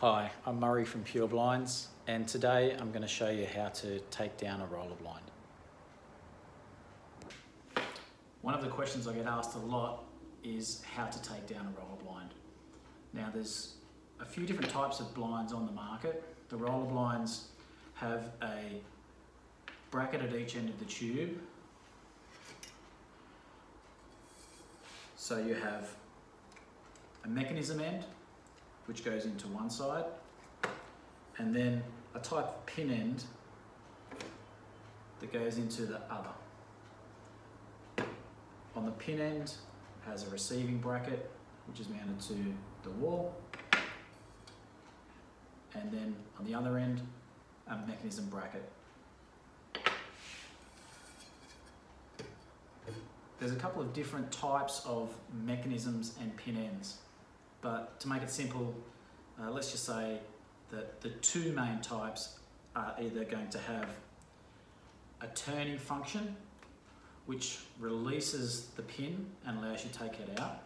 Hi, I'm Murray from Pure Blinds and today I'm going to show you how to take down a roller blind. One of the questions I get asked a lot is how to take down a roller blind. Now there's a few different types of blinds on the market. The roller blinds have a bracket at each end of the tube. So you have a mechanism end which goes into one side, and then a type pin end that goes into the other. On the pin end has a receiving bracket which is mounted to the wall, and then on the other end a mechanism bracket. There's a couple of different types of mechanisms and pin ends. But to make it simple, uh, let's just say that the two main types are either going to have a turning function, which releases the pin and allows you to take it out.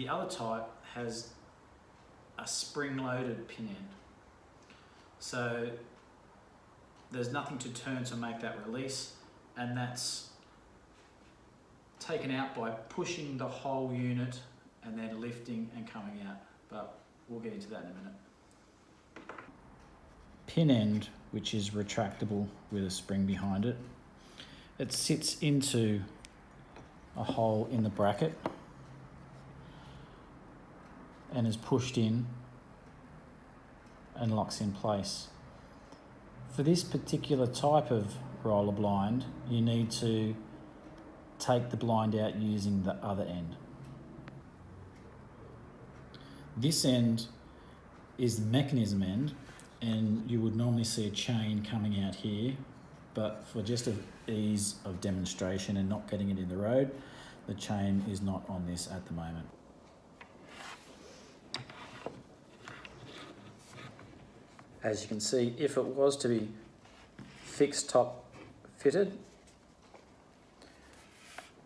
The other type has a spring-loaded pin end. So there's nothing to turn to make that release and that's taken out by pushing the whole unit and then lifting and coming out. But we'll get into that in a minute. Pin end, which is retractable with a spring behind it. It sits into a hole in the bracket and is pushed in and locks in place. For this particular type of roller blind, you need to take the blind out using the other end. This end is the mechanism end and you would normally see a chain coming out here but for just ease of demonstration and not getting it in the road the chain is not on this at the moment. As you can see, if it was to be fixed top fitted,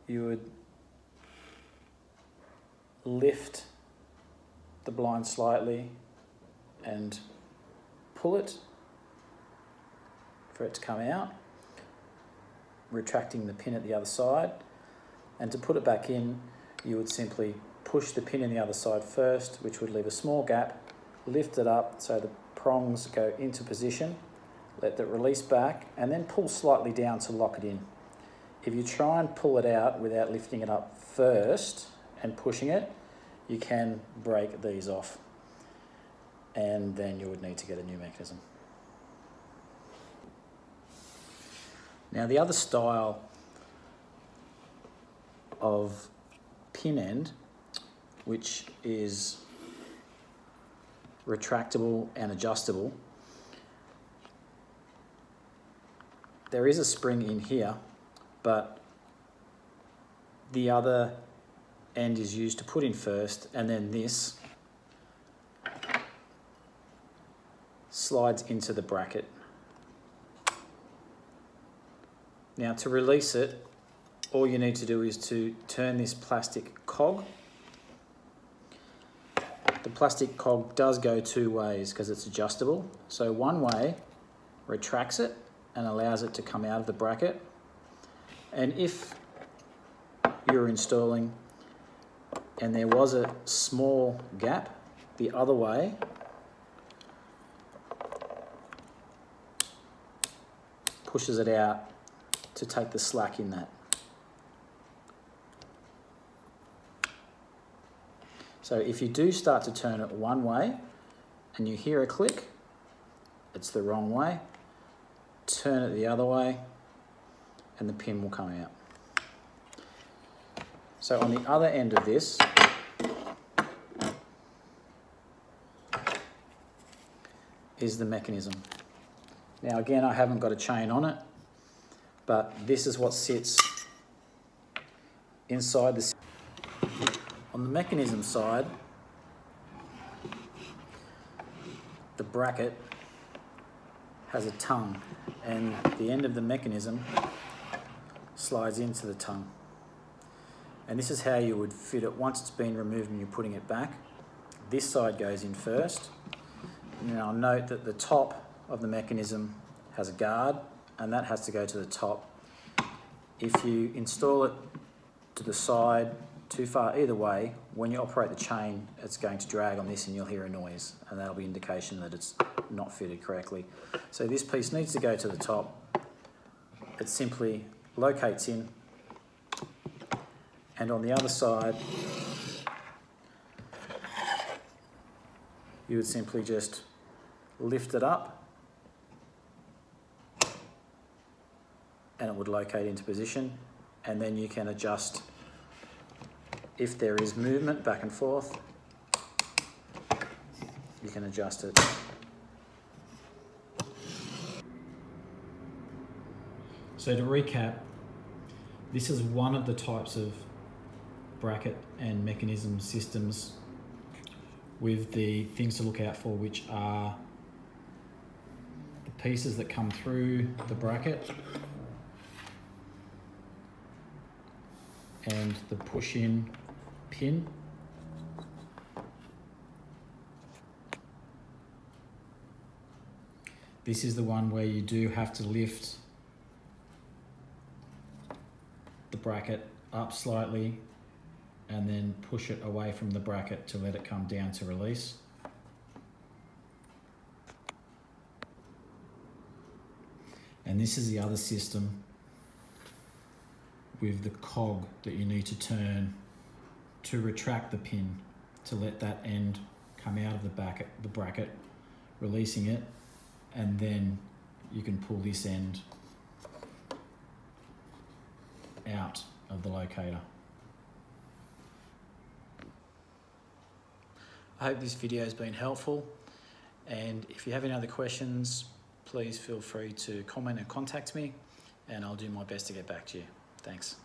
you would lift the blind slightly and pull it for it to come out, retracting the pin at the other side. And to put it back in, you would simply push the pin in the other side first, which would leave a small gap, lift it up so the prongs go into position, let that release back, and then pull slightly down to lock it in. If you try and pull it out without lifting it up first and pushing it, you can break these off. And then you would need to get a new mechanism. Now the other style of pin end, which is retractable and adjustable. There is a spring in here, but the other end is used to put in first, and then this slides into the bracket. Now to release it, all you need to do is to turn this plastic cog the plastic cog does go two ways because it's adjustable. So one way retracts it and allows it to come out of the bracket. And if you're installing and there was a small gap the other way, pushes it out to take the slack in that. So if you do start to turn it one way and you hear a click, it's the wrong way. Turn it the other way and the pin will come out. So on the other end of this, is the mechanism. Now again, I haven't got a chain on it, but this is what sits inside the on the mechanism side, the bracket has a tongue and the end of the mechanism slides into the tongue. And this is how you would fit it once it's been removed and you're putting it back. This side goes in first. Now note that the top of the mechanism has a guard and that has to go to the top. If you install it to the side too far either way, when you operate the chain, it's going to drag on this and you'll hear a noise and that'll be indication that it's not fitted correctly. So this piece needs to go to the top. It simply locates in and on the other side you would simply just lift it up and it would locate into position and then you can adjust if there is movement back and forth you can adjust it. So to recap this is one of the types of bracket and mechanism systems with the things to look out for which are the pieces that come through the bracket and the push in pin this is the one where you do have to lift the bracket up slightly and then push it away from the bracket to let it come down to release. And this is the other system with the cog that you need to turn to retract the pin to let that end come out of the bracket, the bracket, releasing it, and then you can pull this end out of the locator. I hope this video has been helpful and if you have any other questions please feel free to comment and contact me and I'll do my best to get back to you. Thanks.